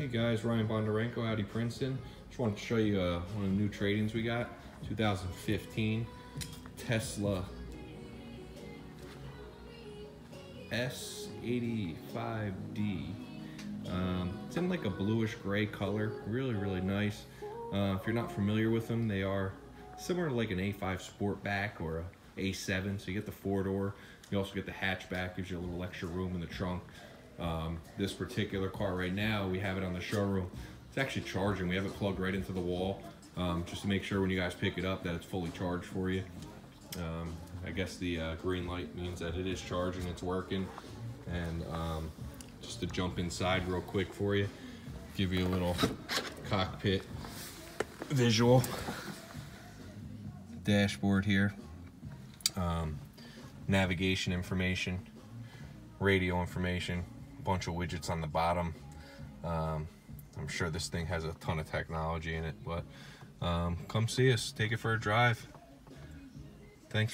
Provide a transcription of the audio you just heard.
Hey guys, Ryan Bondarenko, Audi Princeton. Just wanted to show you uh, one of the new trade-ins we got. 2015 Tesla S85D. Um, it's in like a bluish gray color. Really, really nice. Uh, if you're not familiar with them, they are similar to like an A5 Sportback or a A7. So you get the four door. You also get the hatchback, gives you a little extra room in the trunk. Um, this particular car right now, we have it on the showroom. It's actually charging. We have it plugged right into the wall um, just to make sure when you guys pick it up that it's fully charged for you. Um, I guess the uh, green light means that it is charging, it's working. And um, just to jump inside real quick for you, give you a little cockpit visual. Dashboard here. Um, navigation information, radio information, bunch of widgets on the bottom. Um, I'm sure this thing has a ton of technology in it, but um, come see us, take it for a drive. Thanks.